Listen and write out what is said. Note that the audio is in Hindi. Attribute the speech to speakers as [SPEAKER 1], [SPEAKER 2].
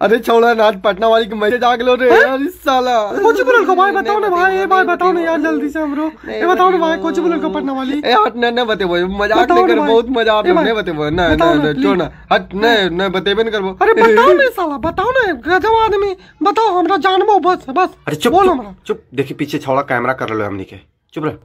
[SPEAKER 1] अरे छोड़ा ना आज पटना वाली के मैसेज आ लो रे यार इस साला।
[SPEAKER 2] कुछ बोलल को भाई बताओ ना भाई ए भाई बताओ ना यार जल्दी से हमरो ए बताओ ना भाई कुछ बोलल को पटना वाली
[SPEAKER 1] ए हट ना ना बतेबो मज़ाक
[SPEAKER 2] बताओ
[SPEAKER 1] नहीं कर बहुत मज़ा आवे
[SPEAKER 2] ए भाई,
[SPEAKER 1] बतेबो ना
[SPEAKER 2] ना,
[SPEAKER 1] न छोड़ ना हट न न बतेबे नहीं करबो
[SPEAKER 2] अरे बताओ ना साला बताओ ना गजब आदमी। बताओ हमरा जानबो बस बस।
[SPEAKER 3] अरे चुप
[SPEAKER 2] बोलो
[SPEAKER 3] चुप,
[SPEAKER 2] हमरा।
[SPEAKER 3] चुप देखी पीछे छोड़ा कैमरा कर लो हमनी के। चुप रह।